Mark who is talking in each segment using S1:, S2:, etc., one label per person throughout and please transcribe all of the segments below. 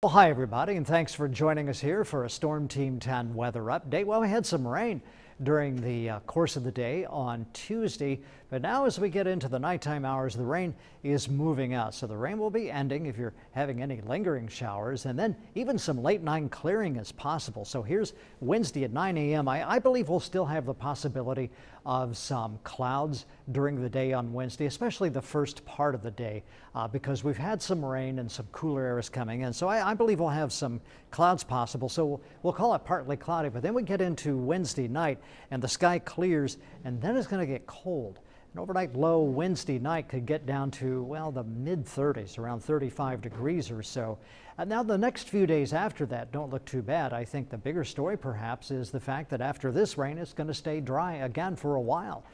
S1: Well, hi, everybody, and thanks for joining us here for a Storm Team 10 weather update. Well, we had some rain during the uh, course of the day on Tuesday. But now as we get into the nighttime hours, the rain is moving out. So the rain will be ending if you're having any lingering showers and then even some late night clearing is possible. So here's Wednesday at 9 a.m. I, I believe we'll still have the possibility of some clouds during the day on Wednesday, especially the first part of the day uh, because we've had some rain and some cooler air is coming in. So I, I believe we'll have some clouds possible. So we'll, we'll call it partly cloudy, but then we get into Wednesday night and the sky clears and then it's going to get cold. An overnight low Wednesday night could get down to, well, the mid 30s, around 35 degrees or so. And now, the next few days after that don't look too bad. I think the bigger story, perhaps, is the fact that after this rain, it's going to stay dry again for a while.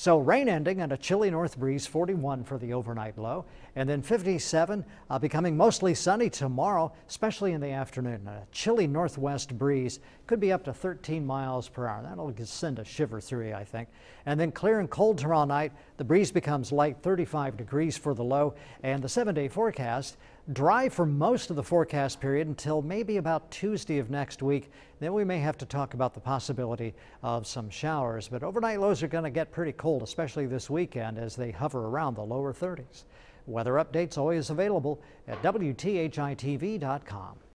S1: So rain ending and a chilly north breeze, 41 for the overnight low, and then 57 uh, becoming mostly sunny tomorrow, especially in the afternoon. A chilly northwest breeze could be up to 13 miles per hour. That'll send a shiver through you, I think. And then clear and cold tomorrow night. The breeze becomes light, 35 degrees for the low, and the seven-day forecast dry for most of the forecast period until maybe about Tuesday of next week. Then we may have to talk about the possibility of some showers, but overnight lows are going to get pretty cold, especially this weekend as they hover around the lower 30s. Weather updates always available at WTHITV.com.